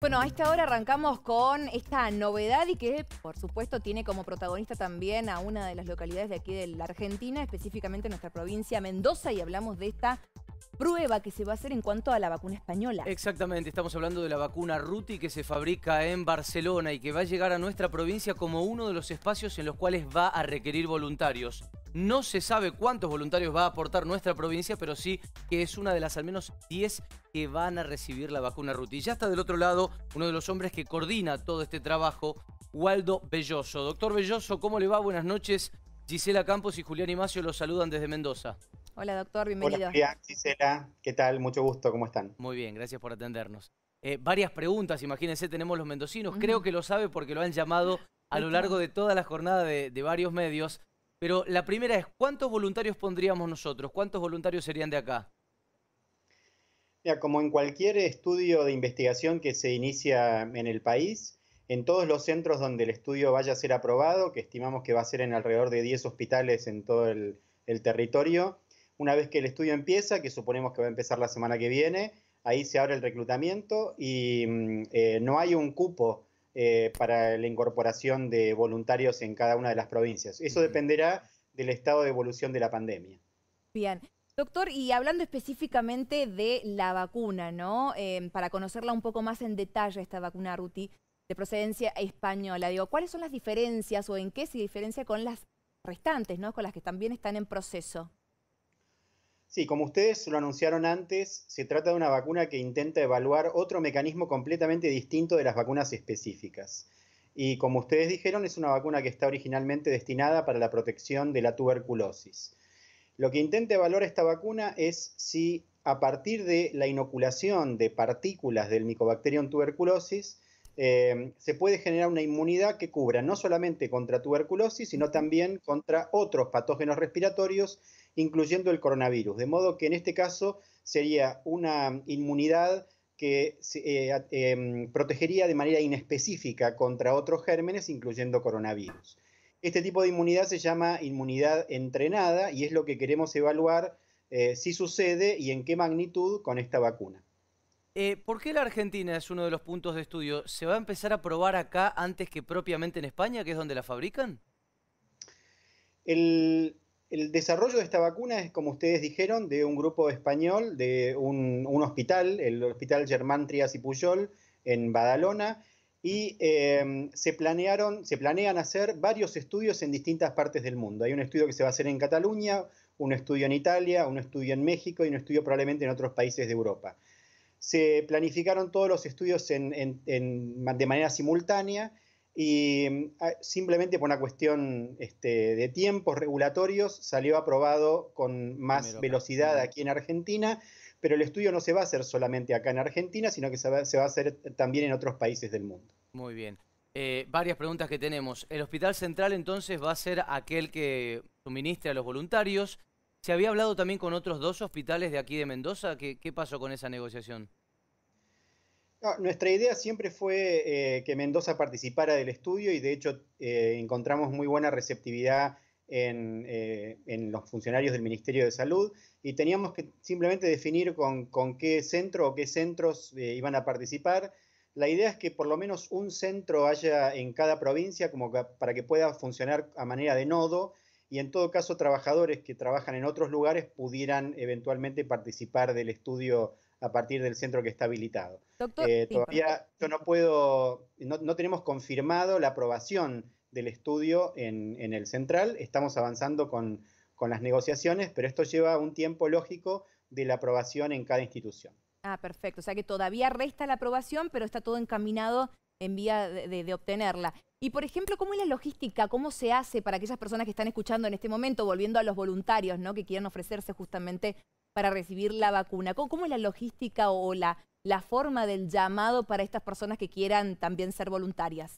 Bueno, a esta hora arrancamos con esta novedad y que, por supuesto, tiene como protagonista también a una de las localidades de aquí de la Argentina, específicamente nuestra provincia Mendoza, y hablamos de esta prueba que se va a hacer en cuanto a la vacuna española. Exactamente, estamos hablando de la vacuna Ruti que se fabrica en Barcelona y que va a llegar a nuestra provincia como uno de los espacios en los cuales va a requerir voluntarios. No se sabe cuántos voluntarios va a aportar nuestra provincia, pero sí que es una de las al menos 10 que van a recibir la vacuna Ruti. Y ya está del otro lado uno de los hombres que coordina todo este trabajo, Waldo Belloso. Doctor Belloso, ¿cómo le va? Buenas noches. Gisela Campos y Julián Imacio los saludan desde Mendoza. Hola doctor, bienvenido. Hola Gisela, ¿qué tal? Mucho gusto, ¿cómo están? Muy bien, gracias por atendernos. Eh, varias preguntas, imagínense, tenemos los mendocinos. Creo que lo sabe porque lo han llamado a lo largo de toda la jornada de varios medios. Pero la primera es, ¿cuántos voluntarios pondríamos nosotros? ¿Cuántos voluntarios serían de acá? Ya, como en cualquier estudio de investigación que se inicia en el país, en todos los centros donde el estudio vaya a ser aprobado, que estimamos que va a ser en alrededor de 10 hospitales en todo el, territorio, una vez que el estudio empieza, que suponemos que va a empezar la semana que viene, ahí se abre el reclutamiento y mm, eh, no hay un cupo eh, para la incorporación de voluntarios en cada una de las provincias. Eso dependerá del estado de evolución de la pandemia. Bien. Doctor, y hablando específicamente de la vacuna, ¿no? Em, para conocerla un poco más en detalle, esta vacuna Ruti de procedencia española, digo, ¿cuáles son las diferencias o en qué se diferencia con las restantes, ¿no? Con las que también están en proceso. Sí, como ustedes lo anunciaron antes, se trata de una vacuna que intenta evaluar otro mecanismo completamente distinto de las vacunas específicas. Y como ustedes dijeron, es una vacuna que está originalmente destinada para la protección de la tuberculosis. Lo que intenta evaluar esta vacuna es si a partir de la inoculación de partículas del Mycobacterium tuberculosis, eh, se puede generar una inmunidad que cubra no solamente contra tuberculosis, sino también contra otros patógenos respiratorios incluyendo el coronavirus. De modo que en este caso sería una inmunidad que eh, em, protegería de manera inespecífica contra otros gérmenes, incluyendo coronavirus. Este tipo de inmunidad se llama inmunidad entrenada y es lo que queremos evaluar eh, si sucede y en qué magnitud con esta vacuna. Eh, ¿Por qué la Argentina es uno de los puntos de estudio? ¿Se va a empezar a probar acá antes que propiamente en España, que es donde la fabrican? El, el desarrollo de esta vacuna es, como ustedes dijeron, de un grupo español, de un, hospital, el Hospital Germán Trias y Puyol, en Badalona, y em, se, planearon, se planean hacer varios estudios en distintas partes del mundo. Hay un estudio que se va a hacer en Cataluña, un estudio en Italia, un estudio en México y un estudio probablemente en otros países de Europa. Se planificaron todos los estudios de manera simultánea y mm, ah, simplemente por una cuestión este, de tiempos regulatorios salió aprobado con más velocidad aquí en Argentina, pero el estudio no se va a hacer solamente acá en Argentina, sino que se va, a hacer también en otros países del mundo. Muy bien. Eh, varias preguntas que tenemos. El Hospital Central entonces va a ser aquel que suministre a los voluntarios. ¿Se había hablado también con otros dos hospitales de aquí de Mendoza? qué pasó con esa negociación? Nuestra idea siempre fue eh, que Mendoza participara del estudio y de hecho eh, encontramos muy buena receptividad eh, en, los funcionarios del Ministerio de Salud y teníamos que simplemente definir con, qué centro o qué centros iban a participar. La idea es que por lo menos un centro haya en cada provincia como para que pueda funcionar a manera de nodo y en todo caso trabajadores que trabajan en otros lugares pudieran eventualmente participar del estudio a partir del centro que está habilitado. Eh, todavía yo no puedo, no, tenemos confirmado la aprobación del estudio en, el central, estamos avanzando con, las negociaciones, pero esto lleva un tiempo lógico de la aprobación en cada institución. Ah, perfecto. O sea que todavía resta la aprobación, pero está todo encaminado en vía de, obtenerla. Y por ejemplo, ¿cómo es la logística? ¿Cómo se hace para aquellas personas que están escuchando en este momento, volviendo a los voluntarios, ¿no? que quieran ofrecerse justamente para recibir la vacuna? ¿Cómo, es la logística o la, la forma del llamado para estas personas que quieran también ser voluntarias?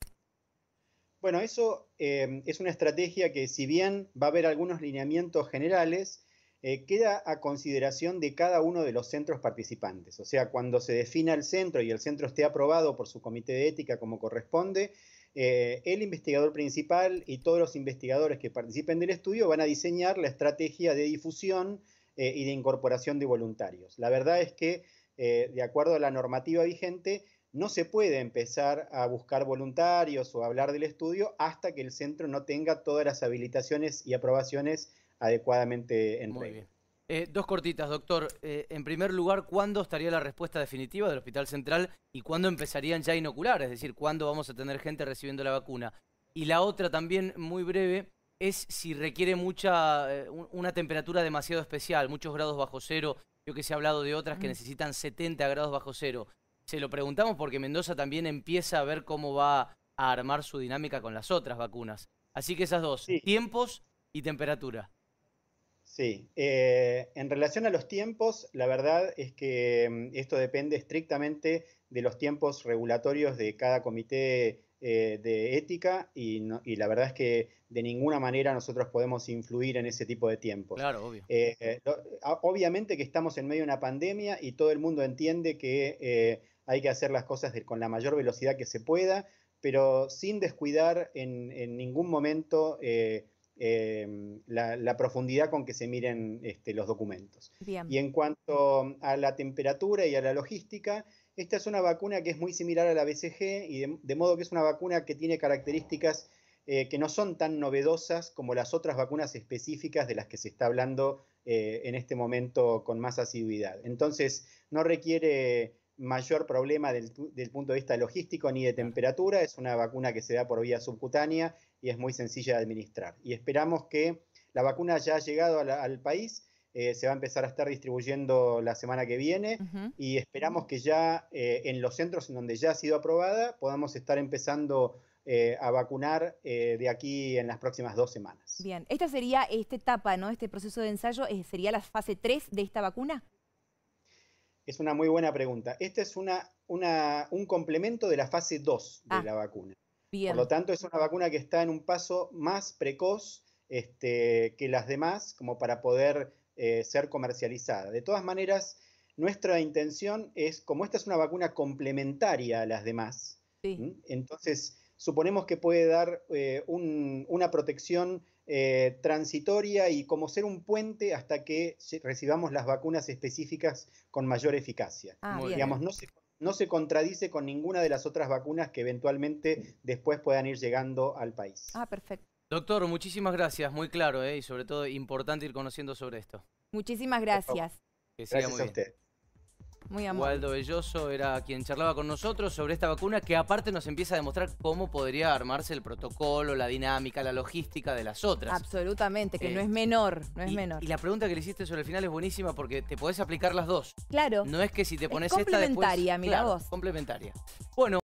Bueno, eso eh, es una estrategia que si bien va a haber algunos lineamientos generales, eh, queda a consideración de cada uno de los centros participantes. O sea, cuando se defina el centro y el centro esté aprobado por su comité de ética como corresponde, eh, el investigador principal y todos los investigadores que participen del estudio van a diseñar la estrategia de difusión eh, y de incorporación de voluntarios. La verdad es que, de acuerdo a la normativa vigente, no se puede empezar a buscar voluntarios o hablar del estudio hasta que el centro no tenga todas las habilitaciones y aprobaciones adecuadamente en Muy bien. Eh, dos cortitas, doctor. Eh, en primer lugar, ¿cuándo estaría la respuesta definitiva del Hospital Central y cuándo empezarían ya a inocular? Es decir, ¿cuándo vamos a tener gente recibiendo la vacuna? Y la otra también, muy breve, es si requiere mucha eh, una temperatura demasiado especial, muchos grados bajo cero. Yo que se ha hablado de otras que necesitan 70 grados bajo cero. Se lo preguntamos porque Mendoza también empieza a ver cómo va a armar su dinámica con las otras vacunas. Así que esas dos, tiempos y temperatura. Sí, eh, en relación a los tiempos, la verdad es que mm, esto depende estrictamente de los tiempos regulatorios de cada comité eh, de ética y, la verdad es que de ninguna manera nosotros podemos influir en ese tipo de tiempos. Claro, obvio. Eh, obviamente que estamos en medio de una pandemia y todo el mundo entiende que hay que hacer las cosas con la mayor velocidad que se pueda, pero sin descuidar en, ningún momento Em, la, profundidad con que se miren este, los documentos. Y en cuanto a la temperatura y a la logística, esta es una vacuna que es muy similar a la BCG y de, modo que es una vacuna que tiene características eh, que no son tan novedosas como las otras vacunas específicas de las que se está hablando eh, en este momento con más asiduidad. Entonces, no requiere mayor problema del, punto de vista logístico ni de temperatura. Es una vacuna que se da por vía subcutánea y es muy sencilla de administrar. Y esperamos que la vacuna ya ha llegado al país, eh, se va a empezar a estar distribuyendo la semana que viene y esperamos que ya eh, en los centros en donde ya ha sido aprobada podamos estar empezando eh, a vacunar de aquí en las próximas dos semanas. Bien, esta sería esta etapa, ¿no? Este proceso de ensayo sería la fase 3 de esta vacuna. Es una muy buena pregunta. Este es una, un complemento de la fase 2 de ah, la vacuna. Por lo tanto, es una vacuna que está en un paso más precoz este, que las demás, como para poder eh, ser comercializada. De todas maneras, nuestra intención es, como esta es una vacuna complementaria a las demás, entonces suponemos que puede dar eh, una protección eh, transitoria y como ser un puente hasta que recibamos las vacunas específicas con mayor eficacia. Ah, Digamos, no se, no se contradice con ninguna de las otras vacunas que eventualmente después puedan ir llegando al país. Ah, perfecto. Doctor, muchísimas gracias, muy claro, ¿eh? y sobre todo importante ir conociendo sobre esto. Muchísimas gracias. gracias a usted. Muy amable. Waldo Belloso era quien charlaba con nosotros sobre esta vacuna que aparte nos empieza a demostrar cómo podría armarse el protocolo, la dinámica, la logística de las otras. Absolutamente, que no es menor, no es y, menor. Y la pregunta que le hiciste sobre el final es buenísima porque te podés aplicar las dos. Claro. No es que si te pones esta después... Complementaria, mira vos. Complementaria. Bueno.